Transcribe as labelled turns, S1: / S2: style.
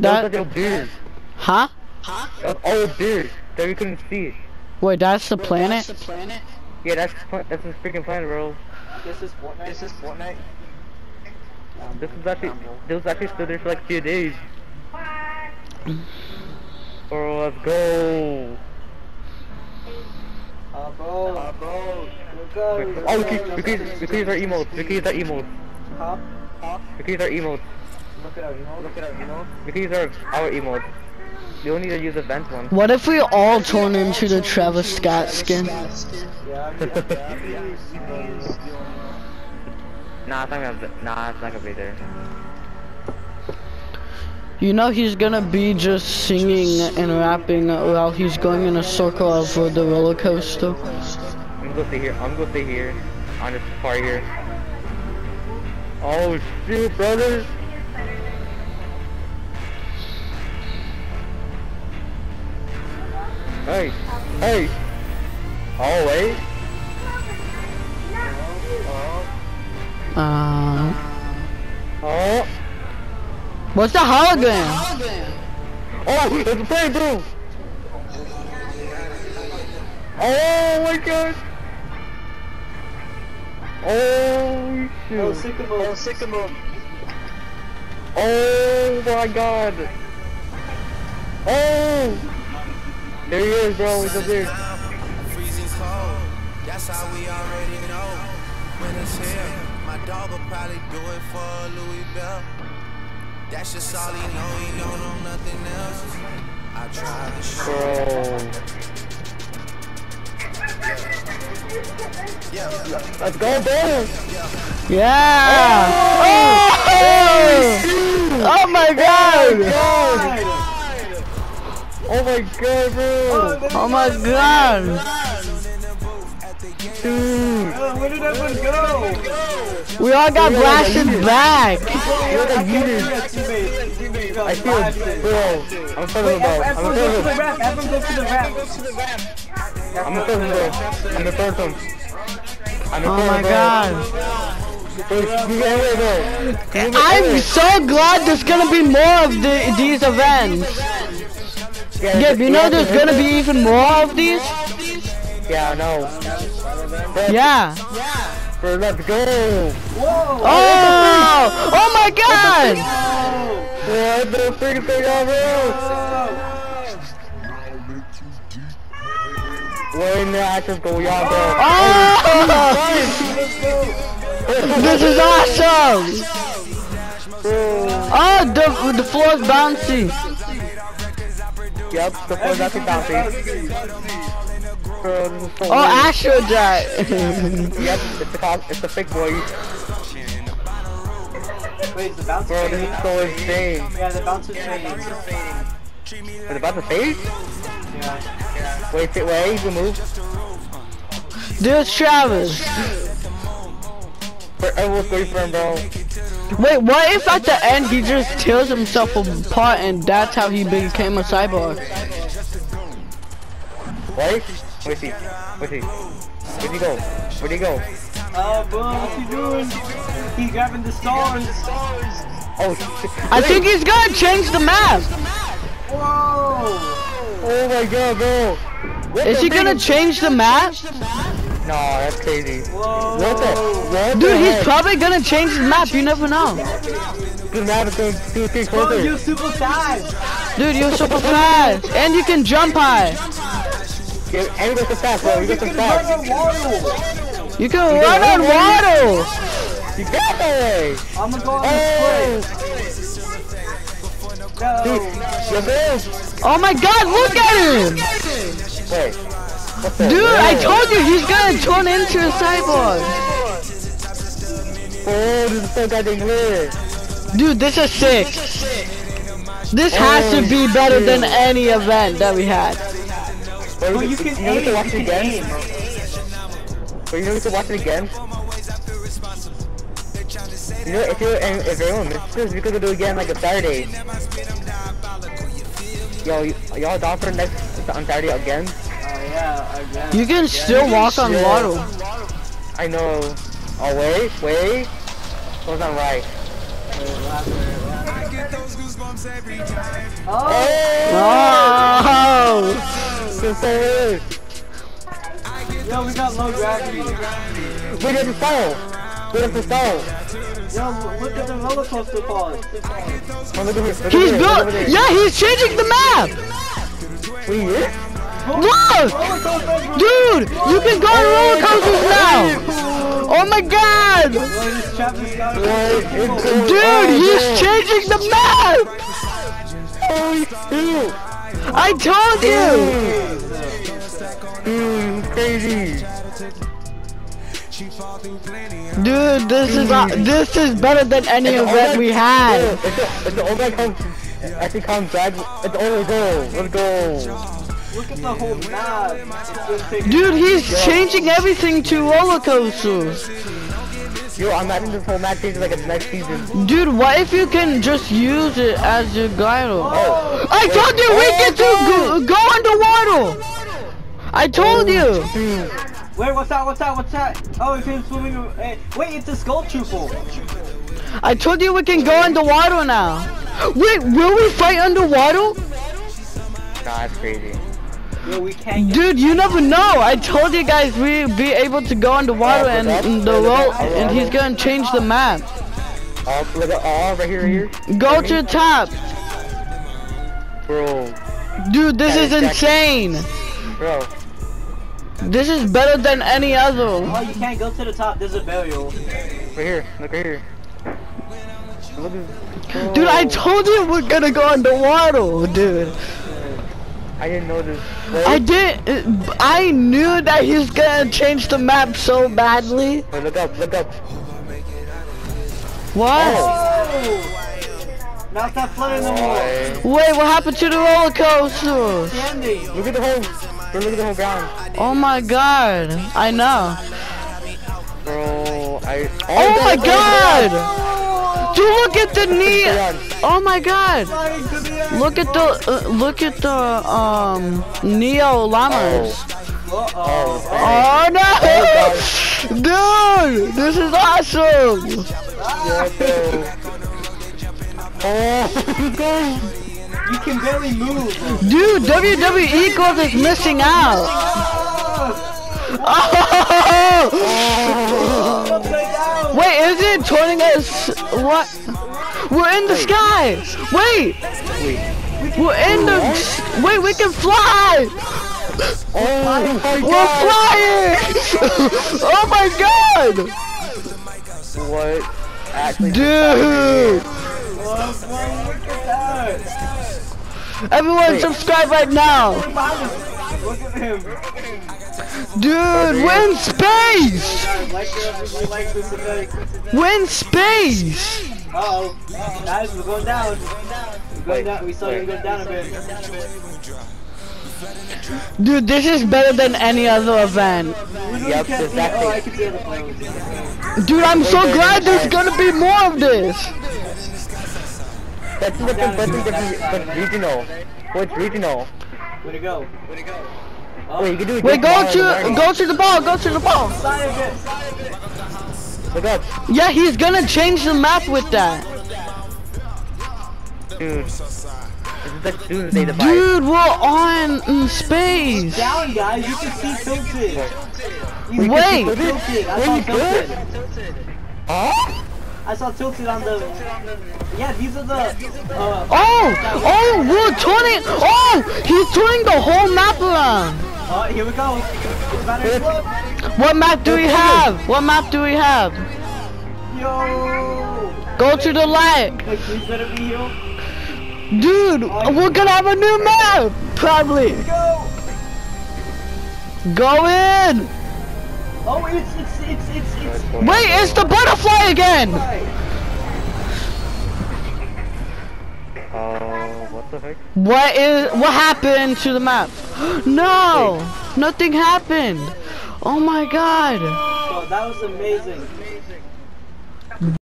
S1: That,
S2: That was like a beard.
S1: huh?
S2: That was all a beard that we couldn't see.
S1: Wait, that's the planet?
S2: Yeah, that's that's his freaking planet, bro.
S3: This is Fortnite. This is Fortnite.
S2: This was actually this was actually stood there for like a few days. Bro, let's go.
S3: Uh, bro. Uh, bro. Look up.
S2: Oh, we can, we can, we can use our emotes. We can use our emotes.
S3: Huh? Huh?
S2: We can use our emotes.
S3: Look it up, you know? Look it up, you know?
S2: We can use our our emotes. You don't need to use event ones.
S1: What if we all turn into the Travis Scott skin?
S3: Yeah, I mean, yeah, I mean,
S2: Nah, it's not gonna. Be, nah, it's not gonna be there.
S1: You know he's gonna be just singing and rapping while he's going in a circle of the roller coaster.
S2: I'm gonna go stay here. I'm gonna stay here on this part here. Oh shoot, brother! Hey, hey! Oh wait.
S1: Uh,
S2: Oh,
S1: what's the hologram?
S2: oh, it's a plane, bro. Oh my god. Oh
S3: Oh,
S2: shoot.
S3: Sicko Mode. Oh, Sicko Mode.
S2: Oh my god. Oh. There he is, bro. He's up there.
S4: freezing cold. That's how we already know when it's here. My dog will probably do it for Louis Bell. That's just all he know. He don't know nothing else. I tried to show.
S2: Bro. Let's go, bro.
S1: Yeah! Oh! Oh my oh god!
S2: Oh my god, Oh bro.
S1: Oh my god!
S2: Dude.
S3: Oh, my god! dude! where did everyone go?
S1: We all got blasted back!
S2: You're the unit. I feel, bro. I'm in front of him, bro. I'm in
S3: Everyone go to
S2: front
S3: the rap. Everyone go to the rap.
S2: I'm front of bro. I'm front of him. I'm in
S1: Oh my god!
S2: bro. Bro, move away, bro. Move
S1: I'm so glad there's gonna be more of the, these events. Yeah, you know there's gonna be even more of these?
S2: Yeah, I know. Bro,
S1: Yeah.
S2: Bro, let's go.
S3: Whoa.
S1: Oh! Oh my god!
S2: What the freak is going on? What in the actual going on, bro?
S1: Oh! This is awesome! Oh, the, the floor's bouncy.
S2: Yep, the floor's actually bouncy. Bro, this is so
S1: Oh,
S2: weird.
S1: Astro Jet.
S2: Yep, it's the cop, it's the fake boy.
S3: Wait, the bounce
S2: Bro,
S3: is
S2: this
S3: fading.
S2: is so insane.
S3: Yeah, the bounce is fading.
S2: Is it about to fade?
S3: Yeah.
S2: Wait, wait, wait, you can move.
S1: There's Travis.
S2: Bro, Everyone's waiting for him, bro.
S1: Wait, what if at the end he just tears himself apart and that's how he became a cyborg?
S2: Wait, where's he? Where's he? Where'd he go? Where'd he go?
S3: Oh, bro, what's he doing? He's grabbing the stars.
S2: Oh, shit.
S1: I think he's gonna change the map.
S3: Whoa.
S2: Oh my god, bro. What
S1: Is he gonna change the map?
S2: No, that's crazy.
S3: Whoa.
S2: What the? What
S1: Dude,
S2: the
S1: he's
S2: heck?
S1: probably gonna change his map. You never know.
S2: Dude, now it's going two, three
S3: Bro,
S2: closer.
S3: you're super fast.
S1: Dude, you're super fast, and you can jump high.
S2: Yeah, and you go so fast, bro. You go
S3: You
S2: so
S3: can
S2: fast.
S3: run on water.
S1: You can run on water.
S2: You got that.
S3: I'm gonna go on
S2: Oh,
S3: this play.
S2: dude,
S3: No.
S2: you're good.
S1: Oh my God! Look at him,
S2: Wait. What the
S1: dude. I told you he's gonna turn into a cyborg.
S2: Oh, this is so goddamn clear.
S1: Dude, this is sick. This oh, has to be better than any event that we had.
S2: Bro,
S3: But you can
S2: you know can watch
S3: You
S2: it again?
S3: aim.
S2: Bro, you know we can watch it again? You know, if you and if everyone missed this, we could do it again like a Saturday. Yo, y- y'all down for next on Saturday again?
S3: Oh yeah, again.
S1: You can still walk on
S2: Yeah.
S1: water.
S2: I know. Oh wait, wait. That was not right.
S4: I get those goosebumps
S1: Oh!
S2: Just say.
S3: Yo, we got low gravity.
S2: Wait, there's a style. Wait, there's a style.
S3: Yo, look at the roller coaster pause.
S2: Oh, look at here. Look
S1: He's
S2: over there, look over
S1: built. Yeah, he's changing the map.
S2: Wait, here?
S1: Look, dude, you can go on roller coasters now. Oh my god,
S3: Yo, this Travis Scott.
S2: What is going
S1: dude, he's changing the map. I told you.
S2: Dude, crazy.
S1: Dude, this is uh, this is better than any event we had.
S2: It's the, it's the old guy comes. Actually comes back. It's the only goal. Let's go.
S3: Look at the whole map. It's just taking-
S1: Dude, he's changing everything to roller coasters.
S2: Yo, I'm adding this whole match change like a next season.
S1: Dude, what if you can just use it as your gyro?
S2: Oh.
S1: I told you we get to go, go underwater. I told you.
S2: Dude,
S3: Wait, what's that? What's that? What's that? Oh, it's him swimming. eh, wait, it's a skull trooper.
S1: I told you we can go underwater now. Wait, will we fight underwater?
S2: nah, that's crazy.
S3: Yo, we can't get.
S1: Dude, you never know. I told you guys we'd be able to go underwater and, and the roll, and he's gonna change the map.
S2: Look at oh, right here, right here.
S1: Go to the top.
S2: Bro,
S1: Dude, this
S2: That
S1: is
S2: is
S1: insane.
S2: bro.
S1: This is better than any other.
S3: Oh, you can't go to the top. There's a burial.
S2: Right here, look right here. Look at
S1: Dude, I told you we're gonna go underwater, dude.
S2: I didn't know this.
S1: I did. I knew that he's gonna change the map so badly.
S2: Wait, look up, look up.
S1: What?
S3: Oh! Now it's not flooding no more.
S1: Wait, what happened to the roller coaster?
S3: Candy.
S2: Look at the whole, bro, look at the whole ground.
S1: Oh my god, I know.
S2: Bro, I.
S1: Oh, oh
S2: my
S1: god! Dude, look at the knee. Oh my god!
S3: Flying to the air.
S1: Look at the uh, look at the um Neo llamas.
S3: Uh-oh.
S2: Oh,
S1: Oh no! Dude, this is awesome!
S2: Oh, go.
S3: You can barely move.
S1: Dude, WWE Gold is missing out. Oh! Wait, is it turning us? What? We're in the sky. Wait,
S2: Wait.
S1: we're in the. Wait, we can fly.
S2: Oh my
S1: We're
S2: god.
S1: flying. oh my god,
S2: What? Actually,
S1: dude!
S3: Oh, bro, look.
S1: Everyone, subscribe right now,
S3: Look at him.
S1: dude. We're in space.
S3: Guys, like like this.
S1: We're in space.
S3: Uh oh. Guys, we're going down. We're going down. We saw you go down a bit.
S1: Dude, this is better than any other event.
S2: Yep, exactly.
S3: Oh, I can see the planes.
S1: Dude, I'm so glad there's gonna be more of this.
S2: That's the different, that's the different, but regional. What's regional?
S3: Where'd it go? Where'd it go? Oh,
S2: Wait, you can do it.
S1: Wait, go to go to the ball. Go to the ball.
S3: side of it. Side of it.
S2: Look up,
S1: Yeah, he's gonna change the map with that.
S2: dude. This is like Doomsday device.
S1: Dude, we're on in space.
S3: Down, guys. You can see tilted. You
S2: Wait,
S1: Wait.
S2: you can see
S3: tilted. I
S2: Wait,
S3: saw
S2: you good?
S3: tilted.
S2: Huh?
S3: I saw tilted on the. Yeah, these are the. Uh,
S1: Oh, oh, we're turning. Oh, he's turning the whole map around.
S3: Uh, here we go. It's about to explode.
S1: What map do we have? What map do we have?
S3: Yo.
S1: Go to the light.
S3: Like, please better be here.
S1: Dude, we're gonna have a new map. Probably.
S3: Go.
S1: Go in.
S3: Oh, it's it's it's it's it's.
S1: Wait, it's the butterfly again.
S3: Right.
S2: What the heck?
S1: What is what happened to the map? No, nothing happened. Oh my god.
S3: Oh, that was amazing.